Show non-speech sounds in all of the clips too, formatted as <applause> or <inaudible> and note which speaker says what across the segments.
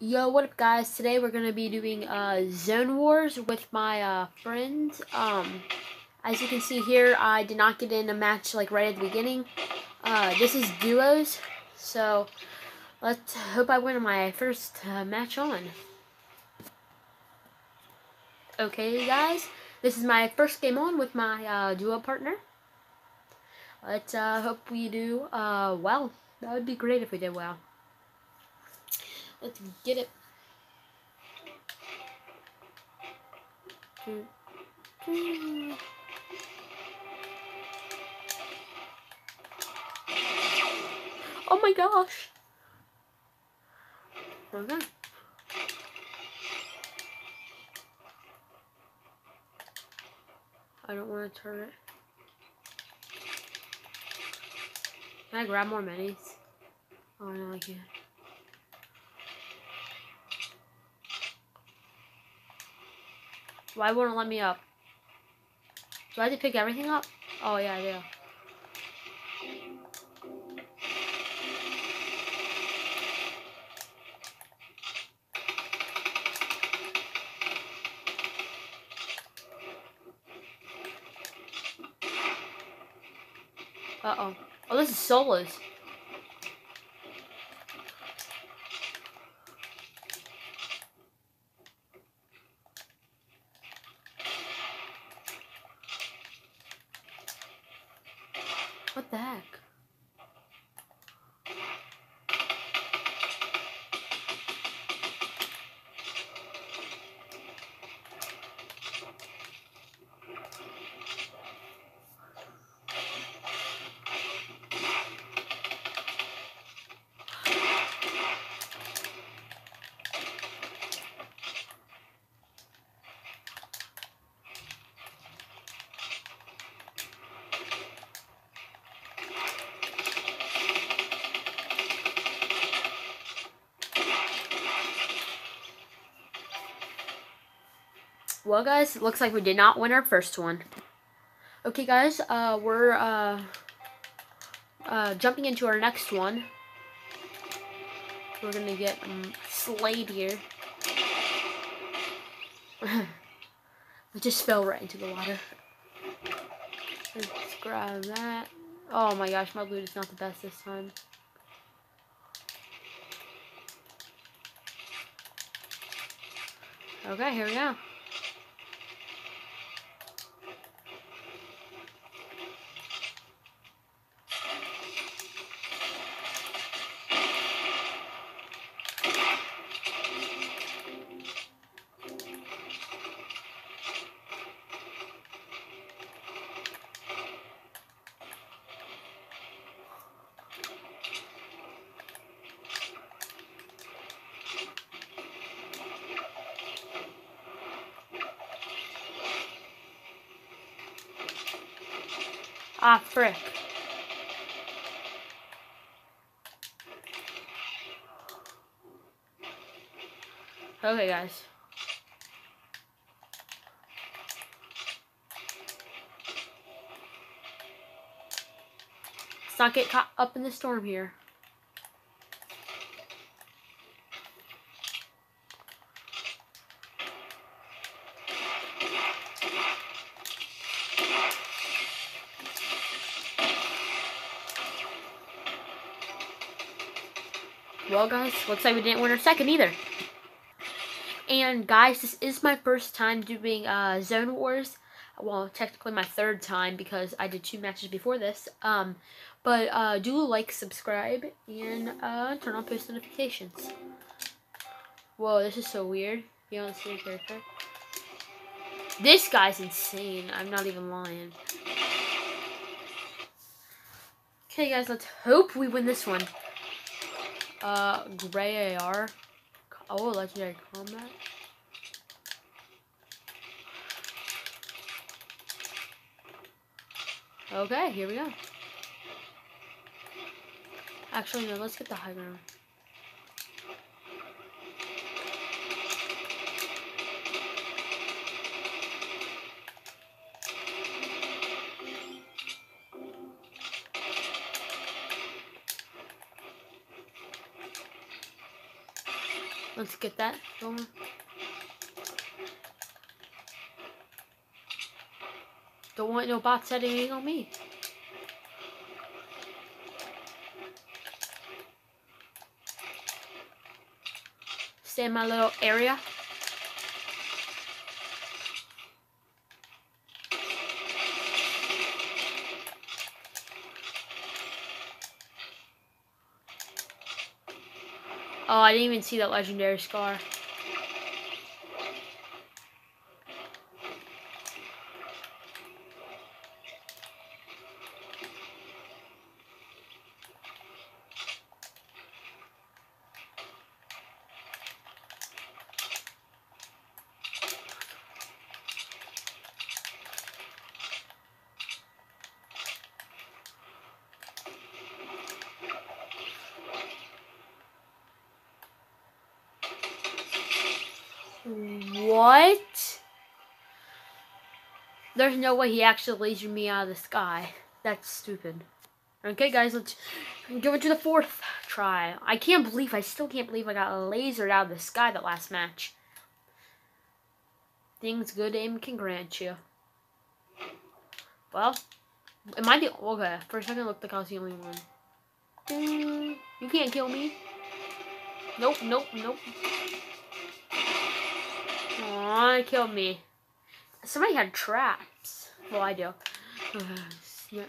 Speaker 1: Yo, what up guys? Today we're gonna be doing uh, Zone Wars with my uh, friends. Um, as you can see here, I did not get in a match like right at the beginning. Uh, this is duos, so let's hope I win my first uh, match on. Okay guys, this is my first game on with my uh, duo partner. Let's uh, hope we do uh, well. That would be great if we did well. Let's get it. Oh my gosh. Okay. I don't want to turn it. Can I grab more minis? Oh no, I can't. Why won't it let me up? Do I have to pick everything up? Oh yeah, I do. Uh-oh. Oh, this is solos. Well, guys, it looks like we did not win our first one. Okay, guys, uh, we're uh, uh, jumping into our next one. We're gonna get um, Slade here. <laughs> I just fell right into the water. Let's grab that. Oh my gosh, my loot is not the best this time. Okay, here we go. Ah, frick. Okay, guys. Let's not get caught up in the storm here. Guys, looks like we didn't win our second either. And, guys, this is my first time doing uh, Zone Wars. Well, technically my third time because I did two matches before this. Um, but uh, do like, subscribe, and uh, turn on post notifications. Whoa, this is so weird. You don't see same character. This guy's insane. I'm not even lying. Okay, guys, let's hope we win this one. Uh, gray AR. Oh, legendary combat. Okay, here we go. Actually, no, let's get the high ground. Let's get that going. Don't want no bots setting on me. Stay in my little area. I didn't even see that legendary scar. What? There's no way he actually lasered me out of the sky. That's stupid. Okay, guys, let's go into the fourth try. I can't believe, I still can't believe I got lasered out of the sky that last match. Things good aim can grant you. Well, am I the, okay, for a second looked like I was the only one. You can't kill me. Nope, nope, nope. Aw, killed me. Somebody had traps. Well, I do. <sighs>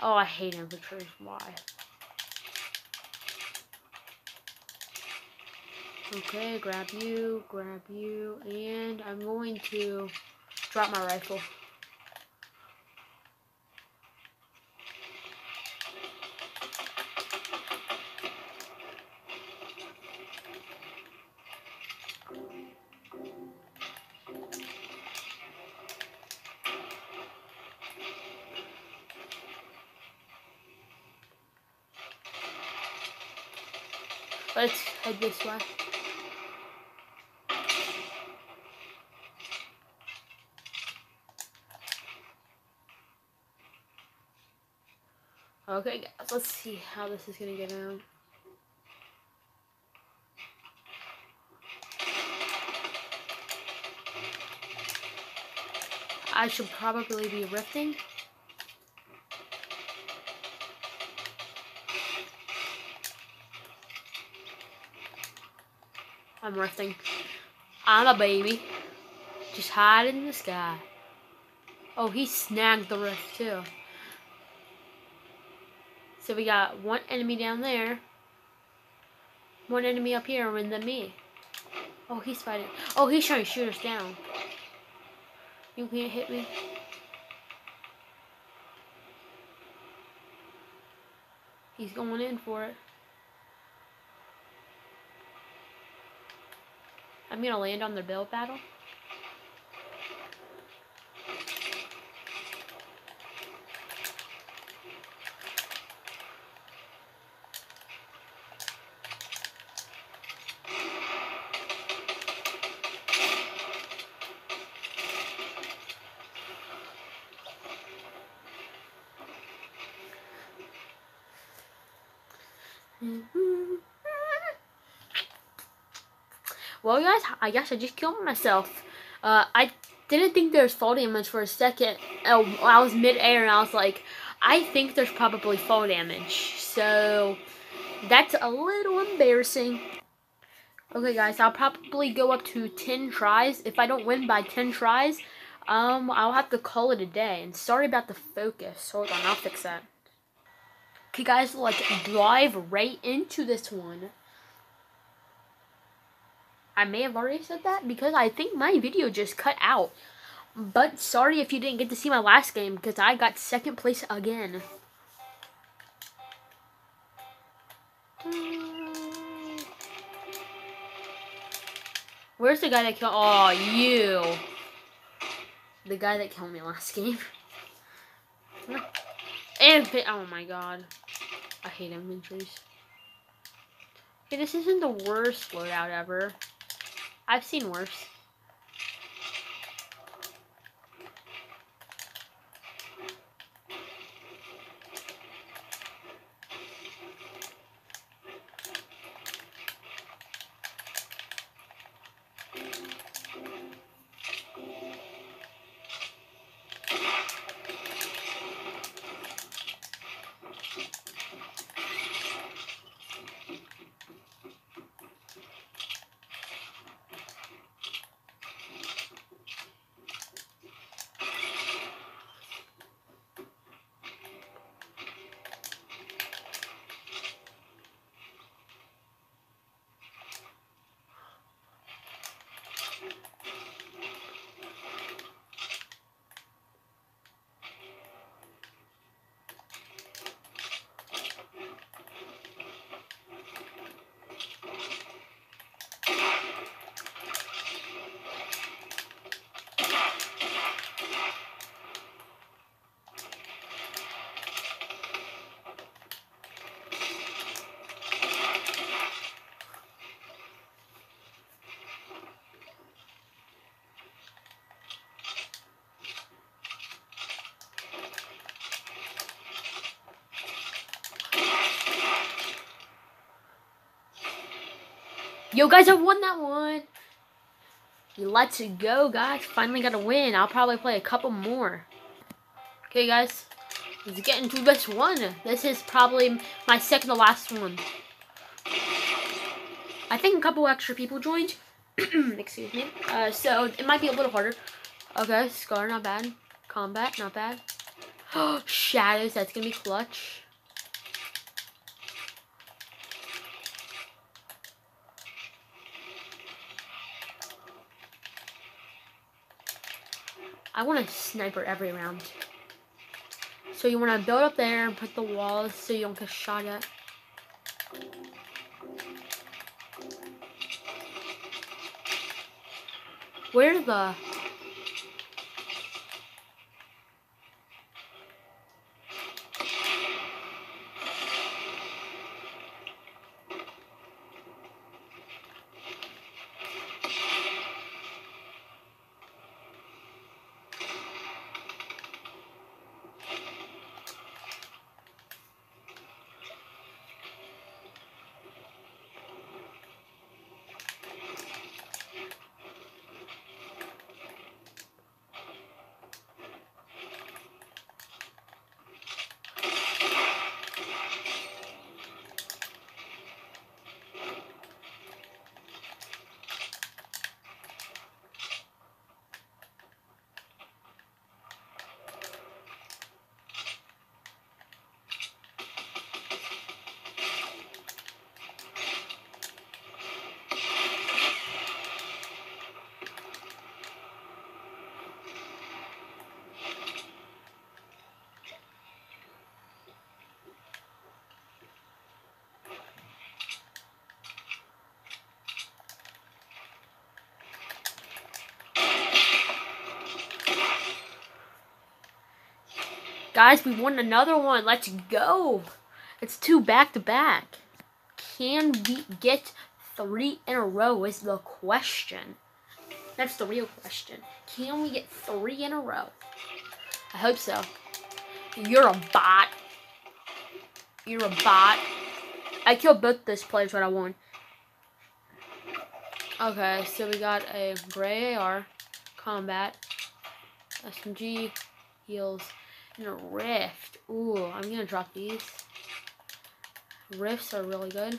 Speaker 1: Oh, I hate infantry. Why? Okay, grab you, grab you, and I'm going to drop my rifle. Okay, guys, let's see how this is gonna get down. I should probably be rifting. I'm resting. I'm a baby. Just hiding in the sky. Oh, he snagged the rift too. So we got one enemy down there. One enemy up here and then me. Oh, he's fighting. Oh, he's trying to shoot us down. You can't hit me. He's going in for it. I'm gonna land on the build battle. Mm-hmm. Well, guys, I guess I just killed myself. Uh, I didn't think there was fall damage for a second. Oh, I was mid-air and I was like, I think there's probably fall damage. So, that's a little embarrassing. Okay, guys, I'll probably go up to 10 tries. If I don't win by 10 tries, um, I'll have to call it a day. And sorry about the focus. Hold on, I'll fix that. Okay, guys, let's dive right into this one. I may have already said that because I think my video just cut out. But sorry if you didn't get to see my last game because I got second place again. Where's the guy that killed? Oh, you. The guy that killed me last game. <laughs> and oh my god. I hate inventories. Okay, this isn't the worst loadout ever. I've seen worse. Yo, guys, I won that one. Let's go, guys. Finally got a win. I'll probably play a couple more. Okay, guys. Let's get into this one. This is probably my second to last one. I think a couple extra people joined. <clears throat> Excuse me. Uh, so it might be a little harder. Okay, Scar, not bad. Combat, not bad. <gasps> Shadows, that's gonna be clutch. I want a sniper every round. So you want to build up there and put the walls so you don't get shot at. Where the Guys, we won another one. Let's go. It's two back to back. Can we get three in a row is the question. That's the real question. Can we get three in a row? I hope so. You're a bot. You're a bot. I killed both those players when I won. Okay, so we got a gray AR, combat, SMG, heals, and a rift. Ooh, I'm gonna drop these. Rifts are really good.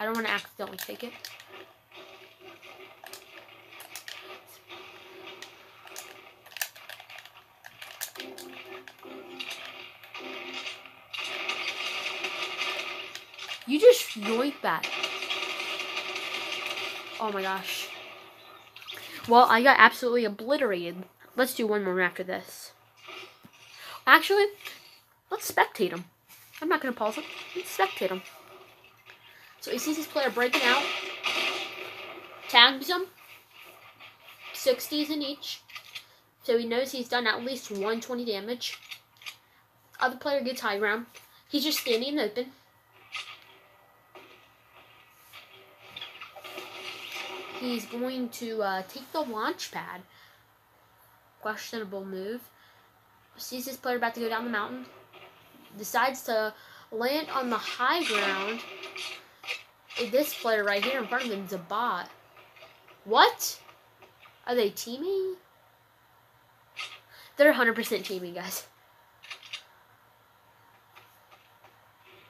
Speaker 1: I don't want to accidentally take it. You just yoink that. Oh my gosh. Well, I got absolutely obliterated. Let's do one more after this. Actually, let's spectate him. I'm not going to pause him. Let's spectate him. So he sees his player breaking out. Tags him. 60s in each. So he knows he's done at least 120 damage. Other player gets high ground. He's just standing open. He's going to uh, take the launch pad. Questionable move. Sees his player about to go down the mountain. Decides to land on the high ground. This player right here in front of him is a bot. What? Are they teaming? They're 100% teaming, guys.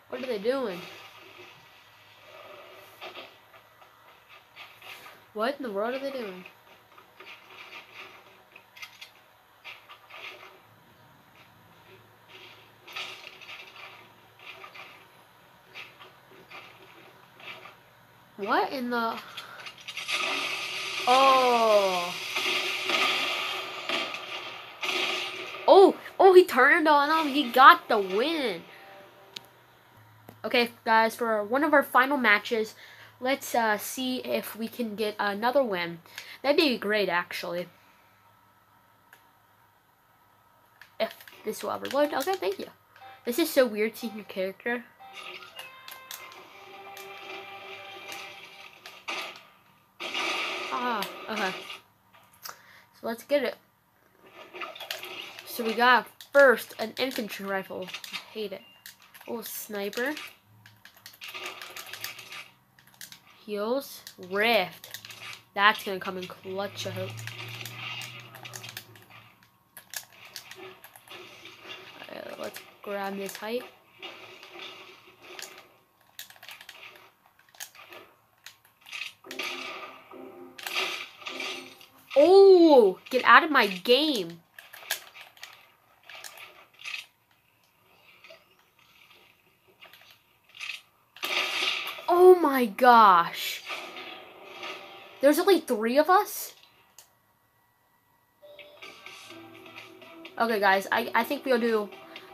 Speaker 1: What are they doing? What in the world are they doing? What in the... Oh. Oh, oh, he turned on him. He got the win. Okay, guys, for one of our final matches, let's uh, see if we can get another win. That'd be great, actually. If this will ever load. Okay, thank you. This is so weird seeing your character. Ah, okay. So let's get it. So we got first an infantry rifle. I hate it. Oh, sniper. Heals. Rift. That's going to come in clutch, I hope. Let's grab this height. Oh, get out of my game. Oh my gosh. There's only three of us? Okay, guys, I, I think we'll do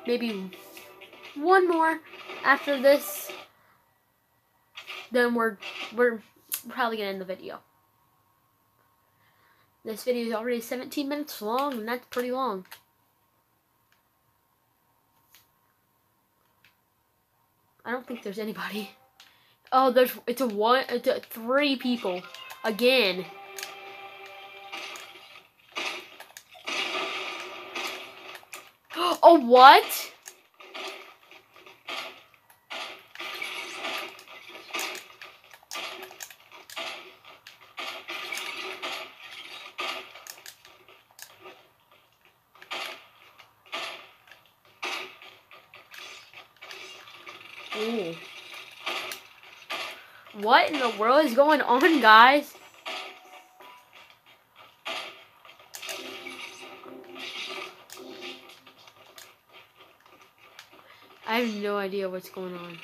Speaker 1: maybe one more after this. Then we're, we're probably going to end the video. This video is already 17 minutes long, and that's pretty long. I don't think there's anybody. Oh, there's it's a one, it's a three people again. <gasps> Oh, what? What in the world is going on, guys? I have no idea what's going on.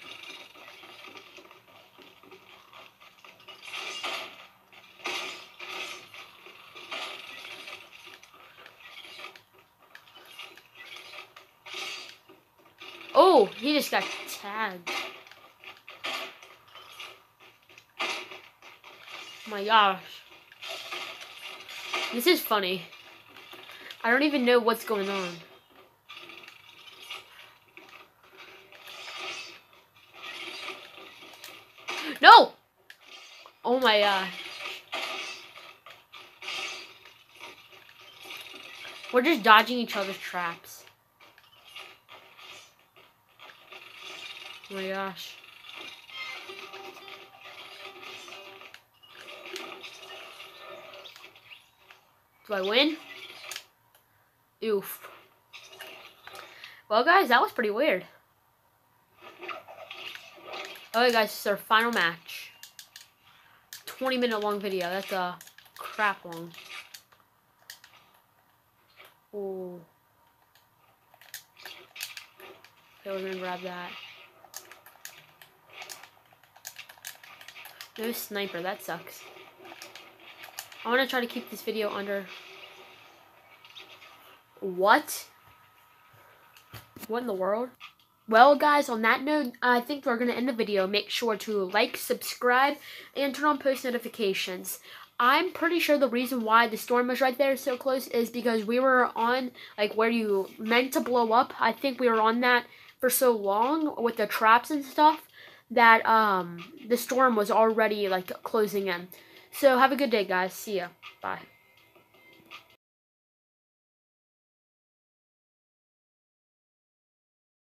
Speaker 1: Oh, he just got tagged. My gosh. This is funny. I don't even know what's going on. No! Oh my god. We're just dodging each other's traps. Oh my gosh. Do I win? Oof. Well, guys, that was pretty weird. Okay, guys, it's our final match. 20 minute long video. That's a crap long. Ooh. Okay, we're gonna grab that. No sniper, that sucks. I want to try to keep this video under... What? What in the world? Well, guys, on that note, I think we're going to end the video. Make sure to like, subscribe, and turn on post notifications. I'm pretty sure the reason why the storm was right there so close is because we were on, like, where you meant to blow up. I think we were on that for so long with the traps and stuff that um the storm was already, like, closing in. So have a good day, guys. See ya. Bye.